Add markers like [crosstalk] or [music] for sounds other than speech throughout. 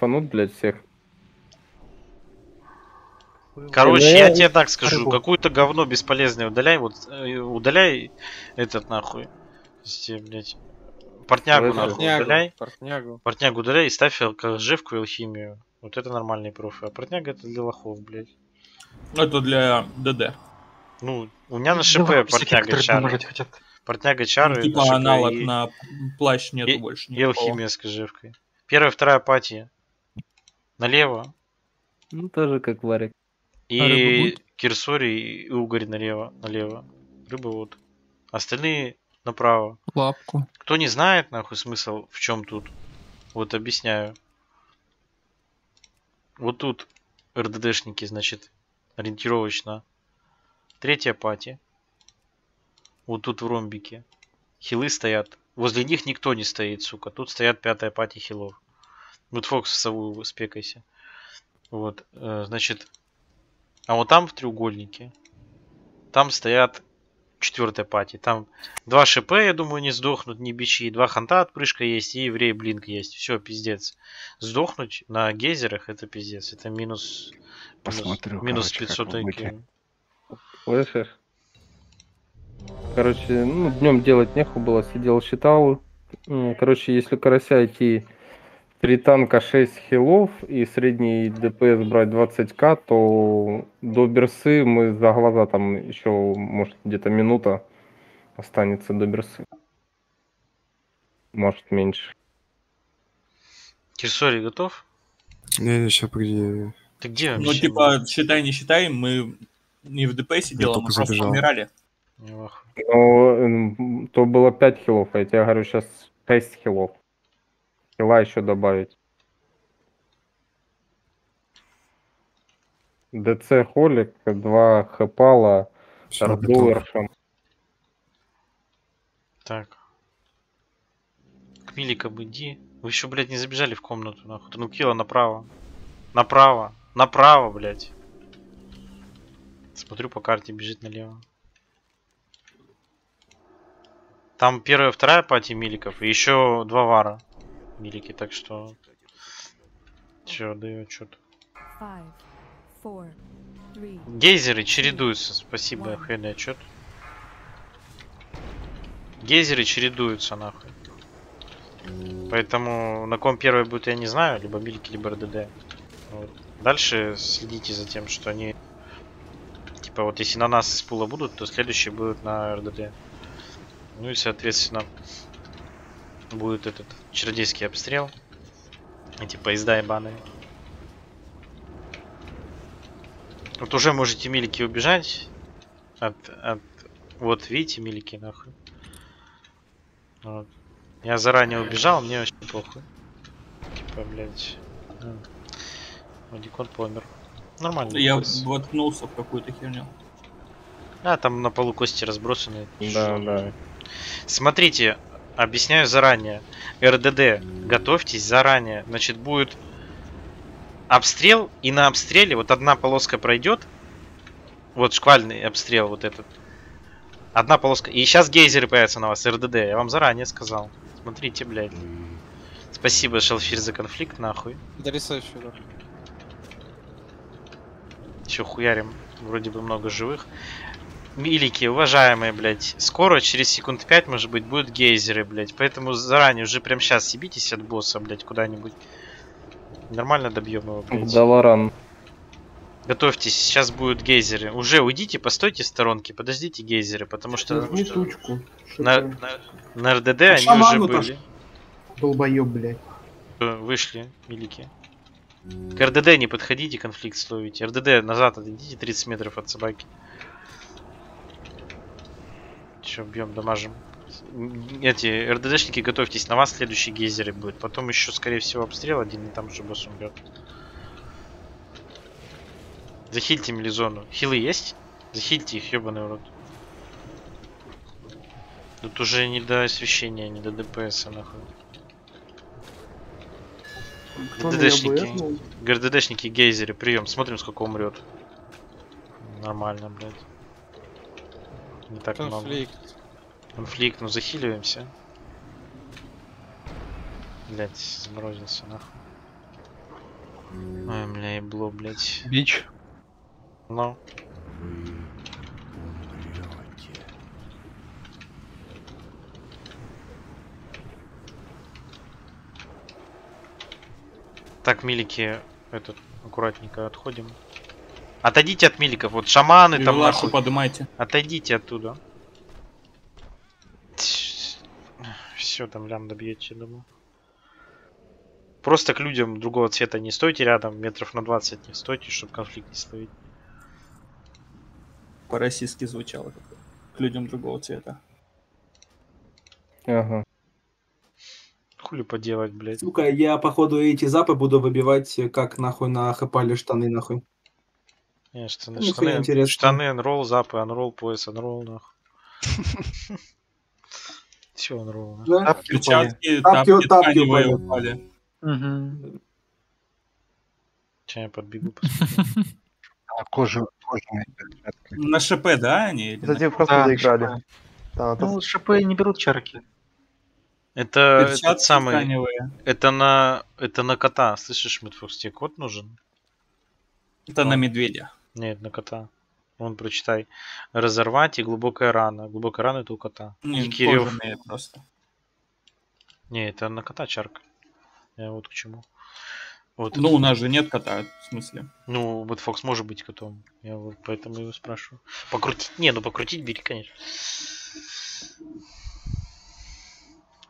фанут, блядь, всех. Короче, Ну, я тебе так скажу, какое-то говно бесполезное удаляй, вот э, удаляй этот нахуй. Есть, э, блядь, портнягу Слышь, нахуй Портнягу, удаляй, портнягу. портнягу удаляй и ставь алкоживку и алхимию. Вот это нормальные профи, а портняга это для лохов, блядь. Это для ДД. Ну, у меня на Да, ШП всякие, портняга чары. Портняга чары. типа на ШП аналог и- на плащ нету и- больше. И алхимия с кожевкой. Первая, вторая пати. Налево. Ну, тоже как варик. А И будет? Кирсори и Угорь налево. Налево. Рыба вот. Остальные направо. Лапку. Кто не знает, нахуй, смысл в чем тут, вот объясняю. Вот тут РДДшники, значит, ориентировочно. Третья пати. Вот тут в ромбике. Хилы стоят. Возле них никто не стоит, сука. Тут стоят пятая пати хилов. Вот Фокс в сову спекайся. Вот, э, значит. А вот там в треугольнике. Там стоят четвертая пати. Там Два ШП, я думаю, не сдохнут, не бичи. Два ханта отпрыжка есть и еврей блинк есть. Все, пиздец. Сдохнуть на гейзерах это пиздец. Это минус... Посмотрю, минус короче, 500 как вы IQ. Слышишь? Короче, ну, днем делать нехуй было, сидел, считал. Короче, если карася идти 3 танка 6 хилов и средний ДПС брать 20к, то до берсы мы за глаза там еще, может, где-то минута останется до берсы. Может, меньше. Кирсори готов? Не, не, сейчас погоди. Ты где Ну, вообще? типа, считай, не считай, мы не в ДПС делаем, мы просто забежал. умирали. М, то было 5 хилов, а я тебе говорю, сейчас 6 хилов. Хила еще добавить. ДЦ Холик, 2 Хэпала, Ардуэршем. Так. К Миликам иди. Вы еще, блядь, не забежали в комнату, нахуй. Ну, кило направо. Направо. Направо, блядь. Смотрю по карте, бежит налево. Там первая, вторая пати миликов и еще два вара милики, так что... Че, даю отчет. Гейзеры чередуются, спасибо, охуенный отчет. Гейзеры чередуются, нахуй. Поэтому на ком первый будет, я не знаю, либо Мильки, либо РДД. Вот. Дальше следите за тем, что они... Типа вот если на нас из пула будут, то следующие будут на РДД. Ну и соответственно будет этот чародейский обстрел. Эти поезда ебаные. Вот уже можете милики убежать от, от... Вот, видите, милики, нахуй. Вот. Я заранее убежал, мне вообще похуй. Типа, блядь. ну, Вадикон помер. Нормально. Я босс. воткнулся в какую-то херню. А, там на полу кости разбросаны. Да, да. Смотрите, объясняю заранее. РДД, готовьтесь заранее. Значит, будет обстрел, и на обстреле вот одна полоска пройдет. Вот шквальный обстрел вот этот. Одна полоска. И сейчас гейзеры появятся на вас, РДД. Я вам заранее сказал. Смотрите, блядь. Спасибо, Шелфир, за конфликт, нахуй. Дорисуй сюда. Еще хуярим. Вроде бы много живых. Милики, уважаемые, блядь. Скоро, через секунд 5, может быть, будут гейзеры, блядь. Поэтому заранее, уже прям сейчас съебитесь от босса, блядь, куда-нибудь. Нормально добьем его, блядь. Даларан. Готовьтесь, сейчас будут гейзеры. Уже уйдите, постойте в сторонке, подождите гейзеры, потому что Возьми тучку. Что на, ты, на РДД А они уже были. Долбоёб, блядь. Э, Вышли, милики. К РДД не подходите, конфликт словите. РДД назад отойдите 30 метров от собаки. Че, бьем, дамажим. Эти РДДшники, готовьтесь, на вас следующие гейзеры будет. Потом еще, скорее всего, обстрел один, и там уже босс умрет. Захильте милизону. Хилы есть? Захильте их, ебаный урод. Тут уже не до освещения, не до ДПС, нахуй. Меня ГДДшники. бэкнул? ГРДДшники гейзеры, прием, смотрим сколько умрет. Нормально, блядь. Не так много. Конфликт. Конфликт, ну захиливаемся. Блять, заморозился нахуй. ебло, блядь. Бич. Ну. Так, милики, этот, аккуратненько отходим. Отойдите от миликов, вот шаманы там Лашу нахуй. поднимайте. Отойдите оттуда. Все, там лям добьете, я думаю. Просто к людям другого цвета не стойте рядом, метров на 20 не стойте, чтобы конфликт не ставить. По-российски звучало. как К людям другого цвета. Ага. Хули поделать, блядь. Сука, я походу эти запы буду выбивать, как нахуй на хэпале штаны нахуй. Не, штаны, Нихуя штаны, интересного. штаны, анролл, запы, анролл, пояс, анролл, нахуй. [laughs] Все анролл, нахуй. Тапки, тапки, тапки тканевые упали. упали. Угу. Сейчас я подбегу, [laughs] посмотрю. А кожа, кожаные перчатки. На ШП, да, они? Кстати, в просто доиграли. шипы. Да, Ну, ШП не берут чарки. Это этот самый, тканевые. это на, это на кота, слышишь, Мидфокс, тебе кот нужен? Это на медведя. Нет, на кота. Вон, прочитай. Разорвать и глубокая рана. Глубокая рана это у кота. Не, Дикий рев. кожаные просто. Не, это на кота чарка. Я вот к чему. Вот. Ну, у нас же нет кота, в смысле. Ну, вот Фокс может быть котом. Я вот поэтому его спрашиваю. Покрутить? Не, ну покрутить бери, конечно.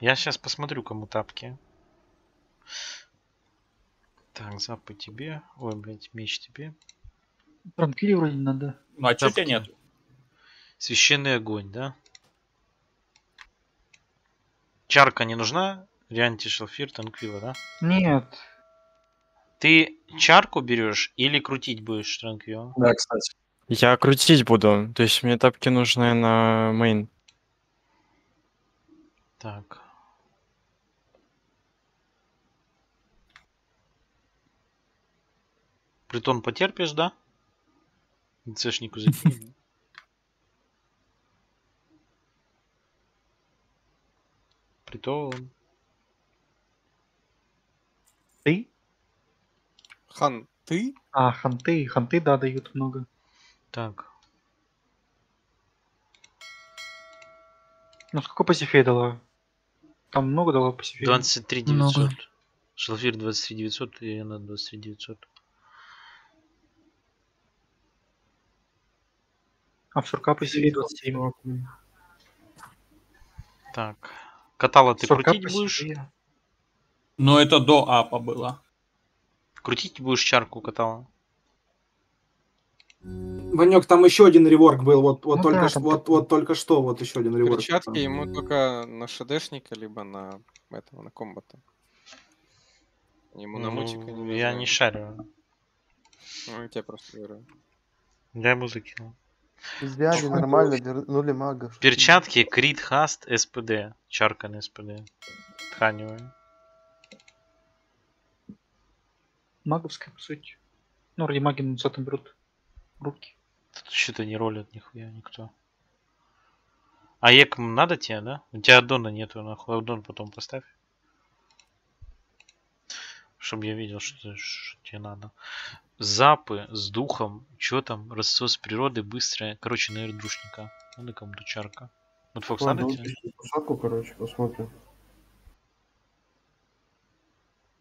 Я сейчас посмотрю, кому тапки. Так, запы тебе. Ой, блядь, меч тебе. Транквили вроде не надо. Ну, а чё Тапки. тебя нет? Священный огонь, да? Чарка не нужна? Рианти, Шалфир, Танквила, да? Нет. Ты чарку берешь или крутить будешь Транквила? Да, кстати. Я крутить буду. То есть мне тапки нужны на мейн. Так. Притон потерпишь, да? Цшнику закинь. Притон. Ты? Хан, ты? А, ханты. Ханты, да, дают много. Так. Ну, сколько пассифей дала? Там много дала пассифей? 23 Много. 900. Шалфир 23 900 и она 23 900. А в сурка пассифей 27. Так. Катала ты Сурка крутить будешь? Но это до апа было. Крутить будешь чарку катала? Ванек, там еще один реворк был, вот, вот, Ну только, да, ш- там вот, вот только что, вот еще один реворк. Перчатки ему только на ШДшника, либо на этого, на комбата. Ему на мультика Ну, не я не шарю. Ну, я тебе просто говорю. Я ему закинул. Взяли нормально, вернули мага. Перчатки Крит Хаст СПД. Чарка на СПД. Тканевая. Маговская, по сути. Ну, вроде маги на 20 берут руки. Тут что-то не ролят нихуя никто. А Екм надо тебе, да? У тебя аддона нету, нахуй. Аддон потом поставь. Чтобы я видел, что, что тебе надо. Запы с духом. Что там? Рассос природы, быстрая. Короче, на эрдрушника. Надо кому-то чарка. Вот Фокс надо Ладно, тебе? посадку, короче, посмотрим.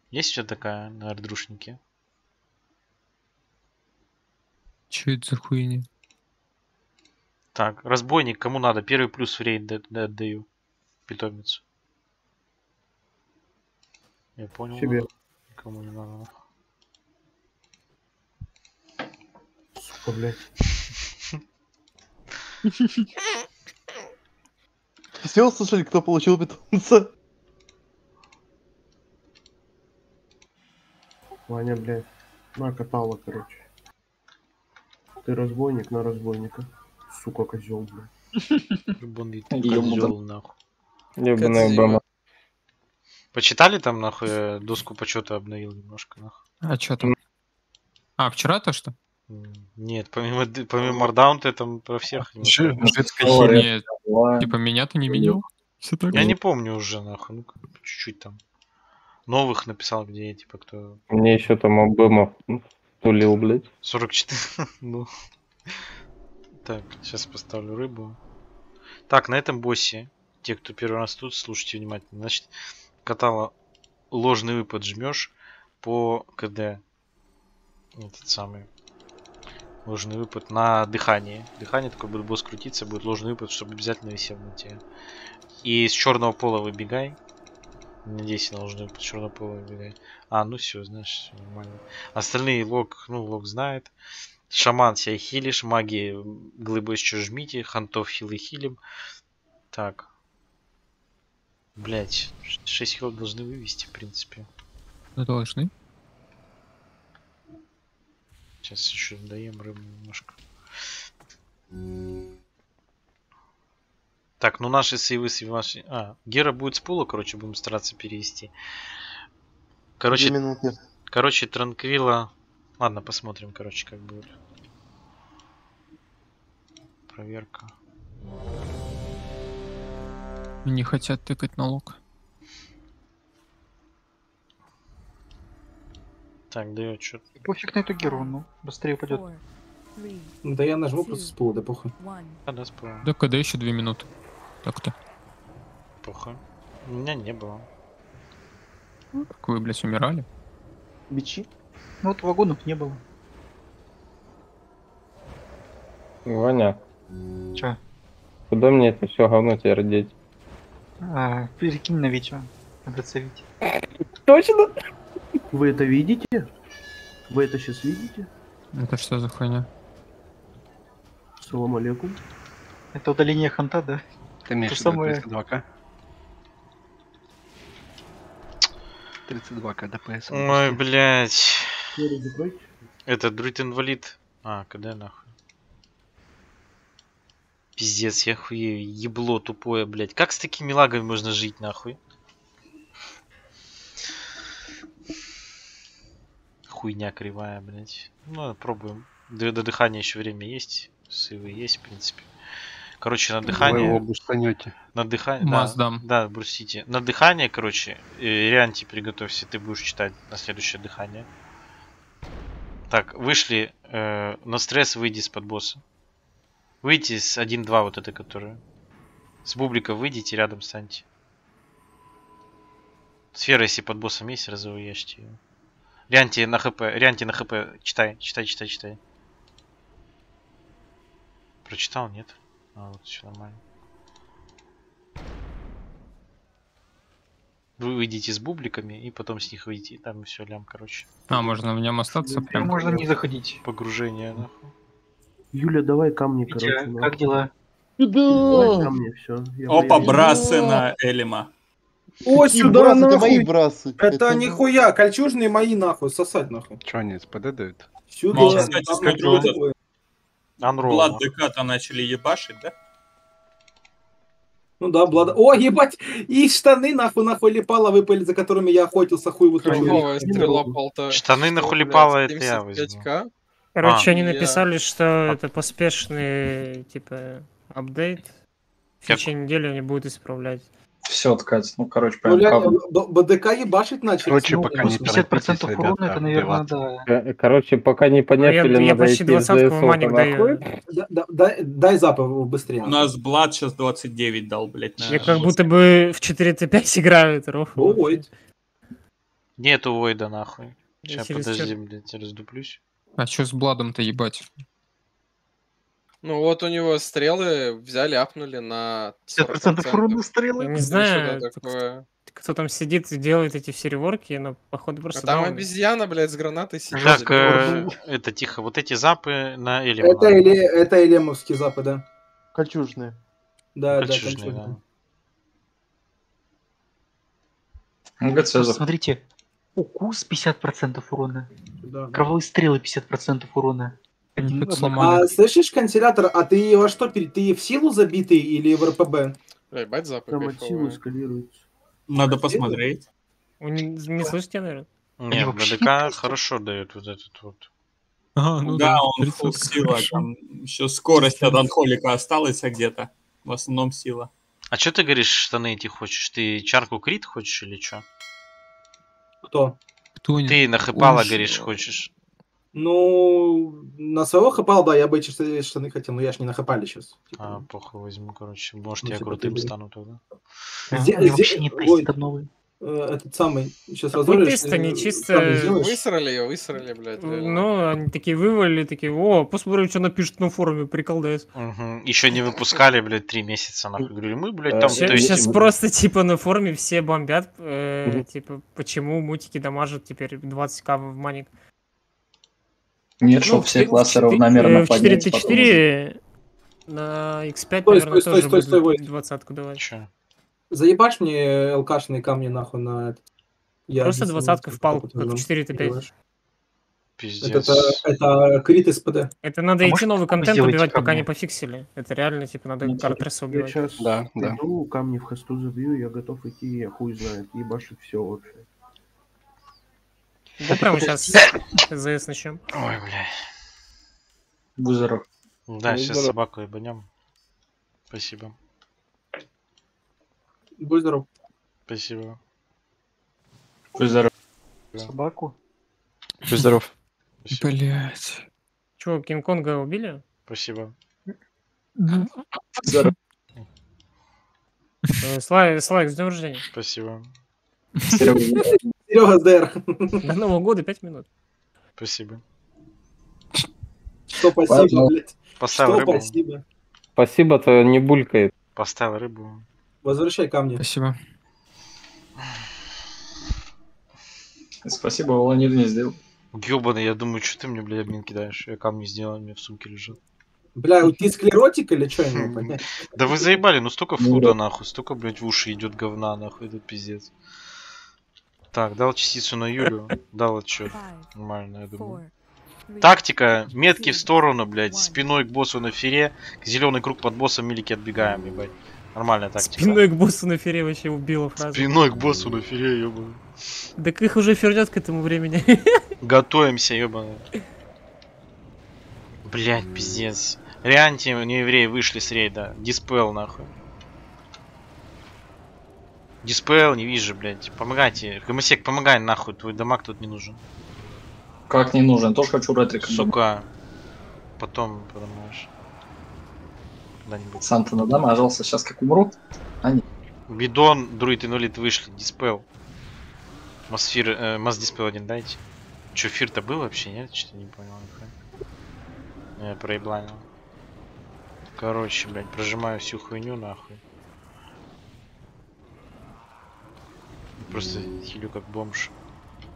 Есть тебя такая на эрдрушнике? Че это за хуйня? Так, разбойник, кому надо? Первый плюс в рейд да- да- отдаю. Питомицу. Я понял. Себе. нахуй. Никому не надо. Сука, блядь. [laughs] Все слышали, кто получил питомца? Ваня, блядь. На катала, короче. Ты разбойник на разбойника. Сука, козел, блядь. Ебаный Ёбаный. козёл, нахуй. Ебаная Кодзилла. Почитали там, нахуй, я доску почета обновил немножко, нахуй? А что там? А, вчера то что? Нет, помимо, помимо Мардаунта, там про всех. Ой, химия. Нет, типа меня ты не менял? Все так Я не помню уже, нахуй, ну чуть-чуть там. Новых написал, где я, типа, кто... Мне еще там Обама Тулил, блядь. 44. [laughs] ну. Так, сейчас поставлю рыбу. Так, на этом боссе, те, кто первый раз тут, слушайте внимательно. Значит, катала ложный выпад жмешь по КД. Этот самый. Ложный выпад на дыхание. Дыхание такой будет босс крутиться, будет ложный выпад, чтобы обязательно висел на тебе. И с черного пола выбегай. Надеюсь, на ложный выпад с черного пола выбегай. А, ну все, знаешь, всё нормально. Остальные лог, ну, лог знает. Шаман себя хилишь, маги глыбы еще жмите, хантов хилы хилим. Так. Блять, 6 хилов должны вывести, в принципе. Ну, должны. Сейчас еще даем рыбу немножко. Так, ну наши сейвы с ваши... А, Гера будет с пола, короче, будем стараться перевести. Короче, Две минуты. короче, Транквила... Ладно, посмотрим, короче, как будет. Проверка. Не хотят тыкать налог. Так, дает что Пофиг на эту геру, ну, быстрее Ну, Да я нажму просто с пола, да похуй. one. А, да, справа. Да, КД еще две минуты. Так-то. Плохо. У меня не было. Как вы, блядь, умирали? Бичи? Ну вот вагонов не было. Ваня, Че? куда мне это все говно тебе родить? А, перекинь на Витю. Цевить. Точно? Вы это видите? Вы это сейчас видите? Это что за хуйня? Салам алейкум. Это удаление ханта, да? Ты имеешь в самое. 32к? 32к ДПС. Ой, блядь. Это друид инвалид. А, когда нахуй? Пиздец, я хуею. Ебло тупое, блядь. Как с такими лагами можно жить, нахуй? Хуйня кривая, блядь. Ну, пробуем. До, до дыхания еще время есть. Сывы есть, в принципе. Короче, на Вы дыхание... его бустанете. На дыхание. Маз да, дам. Да, брусите. На дыхание, короче, э, Рианти, приготовься, ты будешь читать на следующее дыхание. Так, вышли. э, на стресс выйди из-под босса. Выйти с 1-2, вот это которое. С бублика выйдите, рядом станьте. Сфера, если под боссом есть, разовыяжьте ее. Рианти на хп, Рианти на хп. Читай, читай, читай, читай. Прочитал, нет? А, вот все нормально. Вы выйдете с бубликами и потом с них выйти. Там все лям, короче. А, можно в нем остаться прям? Можно не заходить. Погружение, нахуй. Юля, давай камни, Витя, короче. как дела? Давай камни, все. Опа, брасы на Элима. О, Какие сюда брасы? Это мои нахуй! брасы. Это нихуя, кольчужные мои нахуй, сосать нахуй. Че они СПД дают? Сюда. Ну, кстати, скажу, нахуй. это-. Влад нахуй. ДК-то начали ебашить, да? Ну да, Блада. О, ебать! И штаны нахуй нахуй липала выпали, за которыми я охотился, хуй болта. Штаны на Что, хулипала, блядь, это я возьму. 75к? Короче, А. они Я- написали, что это поспешный, типа, апдейт. В Как? течение недели они будут исправлять. Все, ткать. Ну, короче, Ну, прям. Б- БДК ебашить начали. Короче, Ну, пока не 50% торопитесь, урона, это, наверное, да. Э, Короче, пока не Ну, понятили, я, я надо почти идти двадцатку за в маник нахуй. даю. Да- да- дай, дай запы быстрее. У нас Блад сейчас 29 дал, блядь. Я как будто бы в 4Т5 играю, это рофл. Ой, Нету Войда, нахуй. Я Сейчас, подожди, блядь, раздуплюсь. А что с Бладом-то ебать? Ну вот у него стрелы взяли, апнули на 50% урона стрелы. Я не Или знаю, такое. кто там сидит и делает эти все реворки, но походу А просто... там даун. обезьяна, блядь, с гранатой сидит. Так, э, это тихо. Вот эти запы на Элима. это, или, это элемовский запад, да. Кольчужные. Да, да, Кольчужные, кольчужные. да. ГЦ за- Смотрите, укус 50% урона, Да, кровавые стрелы 50% урона. Они как Мгм. сломали. А слышишь, канцелятор, а ты во что, ты в силу забитый или в РПБ? Ебать запах Там от силы скалируется. Надо посмотреть. Вы не, не слышите, наверное? Нет, БДК хорошо дает вот этот вот. А, ну да, да, он 30 фул сила, хорошо. там еще скорость от анхолика осталась а где-то. В основном сила. А что ты говоришь, штаны эти хочешь? Ты чарку крит хочешь или что? Кто? Кто не... Ты на хэпала говоришь хочешь. Ну, на своего хапал, да, я бы эти штаны, штаны хотел, но я ж не нахапали сейчас. А, похуй возьму, короче. Может, Ну, я типа, крутым ты- стану тогда. Они где- вообще не ой, тестят новый. Э, этот самый, сейчас Какой разоришь. тест? Они чисто- Высрали ее, высрали, блядь. реально. Ну, они такие вывалили, такие, о, посмотрим, что напишут на форуме, прикол ДС. Еще не выпускали, блядь, три месяца, нахуй. Говорю, мы, блядь, там... то есть- Сейчас просто, типа, на форуме все бомбят, э, типа, почему мутики дамажат теперь 20к в маник. Нет, Ну, чтоб все классы равномерно э, поднять. 4Т4 на X5, Стой, наверное, стой, стой, тоже стой, стой, Войт. двадцатку давать. Заебашь мне ЛКшные камни нахуй на этот. Я Просто двадцатка в палку, как в оно 4Т5. делаешь. Пиздец. Это, это крит СПД. Это надо А идти новый контент убивать, пока камни? не пофиксили. Это реально, типа, надо Ну, картресса Я убивать. сейчас Да, да. иду, камни в хосту забью, я готов идти, я хуй знает, ебашить все вообще. Да прямо сейчас ЗС начнем. Ой, бля. Бузеров. Да, Ну, сейчас собаку ебанем. Спасибо. Будь здоров. Спасибо. Бузеров. Собаку. Будь здоров. Блять. Че, Кинг-Конга убили? Спасибо. Здоров. Э, Славик, с днем рождения. Спасибо. Серега СДР. До Нового года 5 минут. Спасибо. Что спасибо, блядь. Поставил рыбу. спасибо. Спасибо, то не булькает. Поставил рыбу. Возвращай камни. Спасибо. Спасибо, Волонир не сделал. Ёбаный, я думаю, что ты мне, блядь, обмин кидаешь? Я камни сделал, у меня в сумке лежат. Бля, у ты склеротик или что, я не могу понять. [laughs] Да вы заебали, ну столько Ну флуда да. нахуй, столько, блядь, в уши идет говна нахуй, это пиздец. Так, дал частицу на Юлю, дал отчет. Нормально, я думаю. Тактика, метки в сторону, блядь, спиной к боссу на фере, зеленый круг под боссом, милики отбегаем, ебать. Нормальная тактика. Спиной к боссу на фере вообще убила фразу. Спиной к боссу на фере, ебаный. Так их уже фернет к этому времени. Готовимся, ебаный. Блять, пиздец. Реанти, не евреи вышли с рейда. Диспел, нахуй. Диспел, не вижу, блядь. Помогайте. Гомосек, помогай, нахуй. Твой дамаг тут не нужен. Как не нужен, тоже хочу ретрик. Сука. Потом подумаешь. Когда-нибудь. Сам-то надамажился, сейчас как умру. Бидон, друид инвалид вышли. Диспел. Мосфир, э, масс диспел один дайте. Че, фир-то был вообще, нет? Что-то не понял. Я проебланил. Короче, блядь, прожимаю всю хуйню нахуй. Просто хилю как бомж.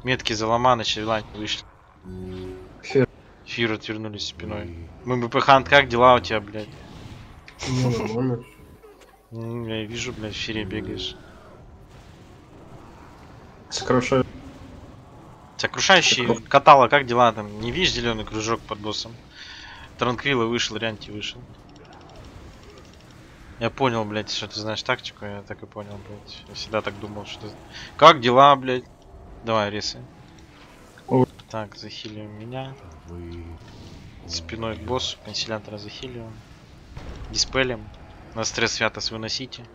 Метки за Ломаныч и Вилань вышли. Фир. Фир отвернулись спиной. Мы БПХант, как дела у тебя, блядь? Ну, нормально. Я вижу, блядь, в фире бегаешь. Сокрушаю. Сокрушающий катала, как дела там? Не видишь зеленый кружок под боссом? Транквилла вышел, Рянти вышел. Я понял, блядь, что ты знаешь тактику, я так и понял, блядь. Я всегда так думал, что... Как дела, блядь? Давай, ресы. О. Так, захилим меня. Спиной к боссу, консилятора захилим. Диспелем. На стресс святос выносите.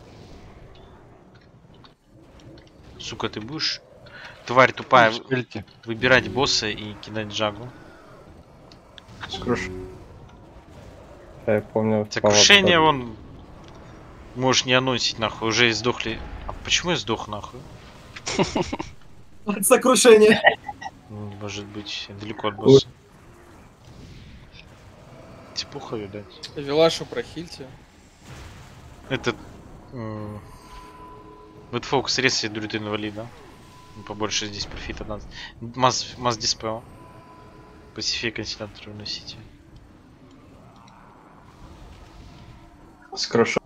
Сука, ты будешь? Тварь тупая, Диспельте. выбирать босса и кидать джагу. Сокруш... Я помню. Сокрушение он можешь не анонсить нахуй, уже и сдохли. А почему я сдох нахуй? [laughs] От сокрушения. Может быть, я далеко от босса. Типуха, видать. Вилашу прохильте. Этот... м, Вот фокус рез и дурит инвалида. Ну, Побольше здесь профита надо. Масс, масс диспел. Пасифей консилятор выносите. Сокрушу...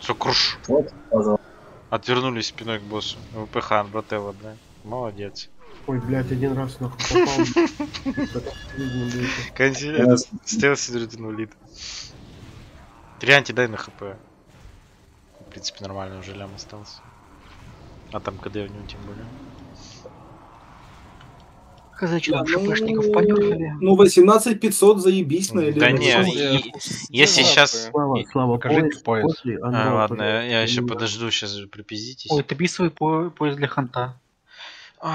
Сокруш. Вот. Отвернулись спиной к боссу. ВПХ, брателла, блядь. Молодец. Ой, блядь, один раз нахуй попал. [laughs] Блядь. Консилятор. Стелс и дурит инвалид. Трианти дай на хп. В принципе, нормально уже лям остался. А там КД в него тем более. Сказать, что Да, там ну, понюхали. Ну, 18 500 заебись на Да не, если сейчас... Слава, слава, после А, ладно, я, еще подожду, сейчас припиздитесь. Ой, ты бисовый по- пояс для ханта. Ой,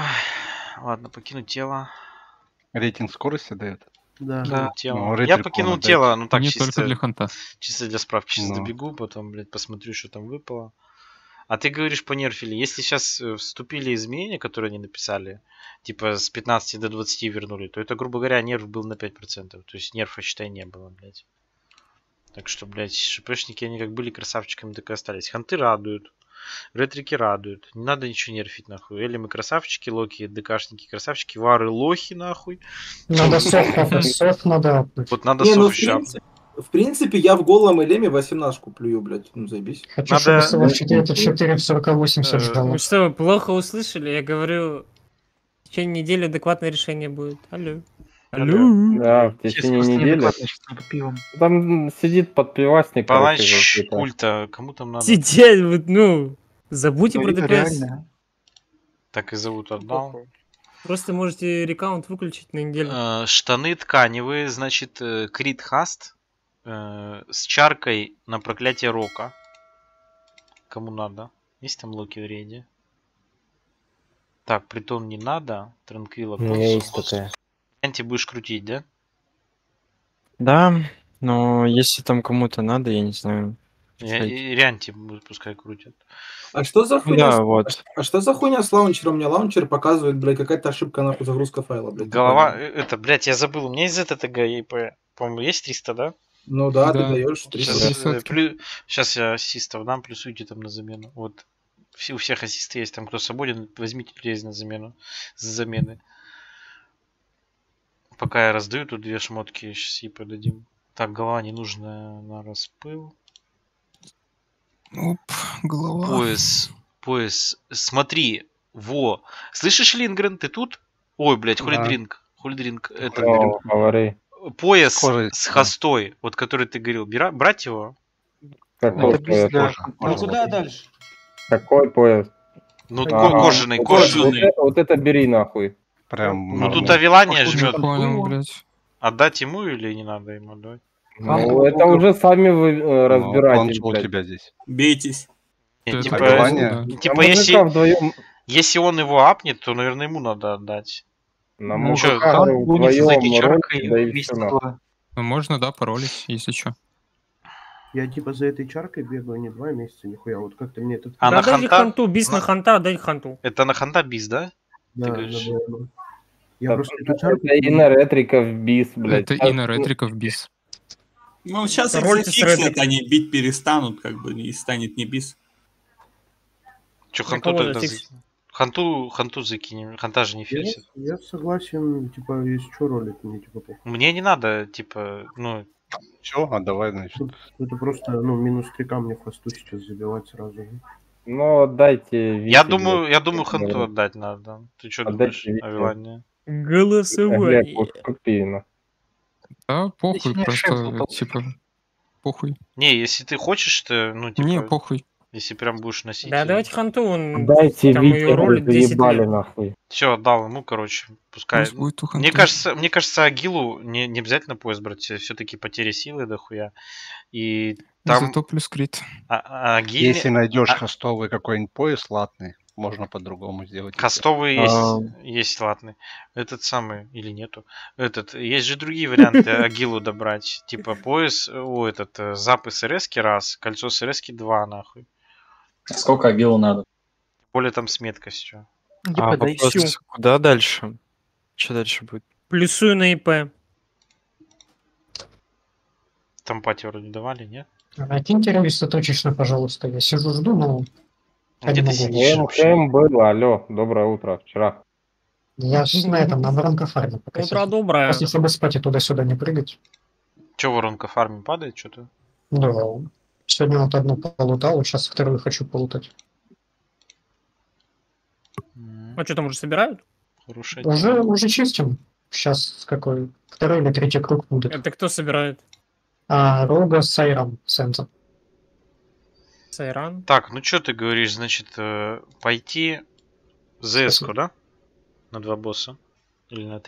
ладно, покину тело. Рейтинг скорости дает? Да. Кинул тело. Ну, я покинул он тело, ну так Не чисто, только для ханта. чисто для справки. Сейчас Ну. добегу, потом, блядь, посмотрю, что там выпало. А ты говоришь по нерфили. Если сейчас вступили изменения, которые они написали, типа с 15 до 20 вернули, то это, грубо говоря, нерв был на 5%. То есть нерфа, считай, не было, блядь. Так что, блядь, шипешники, они как были красавчиками, так и остались. Ханты радуют. Ретрики радуют. Не надо ничего нерфить, нахуй. Эли мы красавчики, Локи, ДКшники красавчики, Вары лохи, нахуй. Надо софт, софт надо. Вот надо Не, ну, софт в принципе, в принципе, я в голом элеме 18 куплю, блядь. Ну, заебись. Хочу, Надо- чтобы 44 в 48 все ждало. Вы что, плохо услышали? Я говорю, в течение недели адекватное решение будет. Алло. Алло. Да, в течение недели. пивом. Там сидит подпивасник. Палач культа. Кому там надо? Сидеть, вот, ну, забудьте про Это ДПС. реально. Так и зовут отдал. Просто можете рекаунт выключить на неделю. Э, Штаны тканевые, значит, э, Крит Хаст э, с чаркой на проклятие Рока. Кому надо? Есть там Локи в рейде? Так, притон не надо. Транквила. У меня есть такая. Анти будешь крутить, да? Да, но если там кому-то надо, я не знаю. Я- Рианти пускай крутят. А что за хуйня? Да, вот. А что за хуйня с лаунчером? Мне лаунчер показывает, блядь, какая-то ошибка, нахуй, загрузка файла, блядь. Голова, э, это, блядь, я забыл, у меня из ZTG ЕП, по-моему, есть 300, да? Ну да, ты Да. даешь 300. Сейчас, я ассистов дам, плюсуйте там на замену. Вот. Все, у всех ассисты есть, там кто свободен, возьмите плейз на замену. С замены. Пока я раздаю тут две шмотки, сейчас ей подадим. Так, голова ненужная на распыл. Оп, голова. Пояс. Пояс. Смотри. Во. Слышишь, Лингрен, ты тут? Ой, блядь, Да. хулидринг. Хулидринг. Это, О, говори. пояс Кожей, с да. хостой, вот который ты говорил. Бира- брать его? Какой Это пояс? Ну куда дальше? Какой пояс? Ну, Ага. ко- кожаный, Вот кожаный. это- Вот это бери нахуй. Прям. Ну нормально. тут Авилания жмет. понял. Отдать ему или не надо ему отдать? Ну, это уже сами вы э, Ну, разбирайтесь, он у тебя здесь. Бейтесь. Не, Это типа, Авилания? да. Типа мужика если, вдвоем, если он его апнет, то, наверное, ему надо отдать. на Ну, за вдвоем эти роль, чаркой да и. Ну, можно, да, паролить, если что. Я типа за этой чаркой бегаю не два месяца, нихуя. Вот как-то мне этот... А да на дай ханта? ханту, бис на на- ханта, дай ханту. Это на ханта биз, да? Да, говоришь? да, да, да. Я Да, просто это эту чарку... и на ретриков бис, блядь. Это А, и на ретриков бис. Ну, сейчас их Рольте с зафиксят, они бить перестанут, как бы, и станет не бис. Че, ханту тогда? Ханту, ханту закинем. Ханта же не Я, фиксит. я согласен, типа, если что ролить, мне типа похуй. Мне не надо, типа, ну, Все, а давай, значит. Тут- Это просто, ну, минус 3 камня в хосту сейчас забивать сразу. Ну, отдайте Вите, я думаю, я думаю, ханту отдать надо. Ты что думаешь. Авилания? Глеб, Голосование. вот купи, ну. Да, похуй, просто, типа, похуй. Не, если ты хочешь, то, ну, типа, Не, похуй. Если прям будешь носить. Да, давайте ханту, он Дайте там ее блядь, 10 заебали лет. нахуй. Все, отдал ему, короче, пускай. Пусть будет у Мне ханта. кажется, мне кажется, Агилу не, не обязательно пояс брать, все-таки потеря силы дохуя. И там Зато плюс крит. а- а Агиле- Если найдешь а- хостовый какой-нибудь пояс латный, можно по-другому сделать. Хостовый А, есть, есть латный. Этот самый, или нету. Этот, есть же другие варианты [laughs] Агилу добрать. Типа пояс, о, этот, э, зап СРС раз, кольцо СРС два, нахуй. Сколько агилу надо? Более там с меткостью. А Типа, дай вопрос, куда дальше? Что дальше будет? Плюсую на ИП. Там пати вроде давали, нет? Найти террориста точечно, пожалуйста. Я сижу, жду, но А Где ты сидишь? МХМ было, алло, доброе утро, вчера. я ж на этом, на воронкофарме пока Утро сижу. доброе. Просто чтобы спать и туда-сюда не прыгать. Че, воронка фарме падает что-то? Да. Сегодня вот одну полутал, сейчас вторую хочу полутать. А что там уже собирают? Хорошая Уже, тема. уже чистим. Сейчас какой? Второй или третий круг будет. Это кто собирает? А, Рога с Сайром, Сенса. Сайран? Так, ну что ты говоришь, значит, э, пойти ЗС, да? На два босса? Или на три?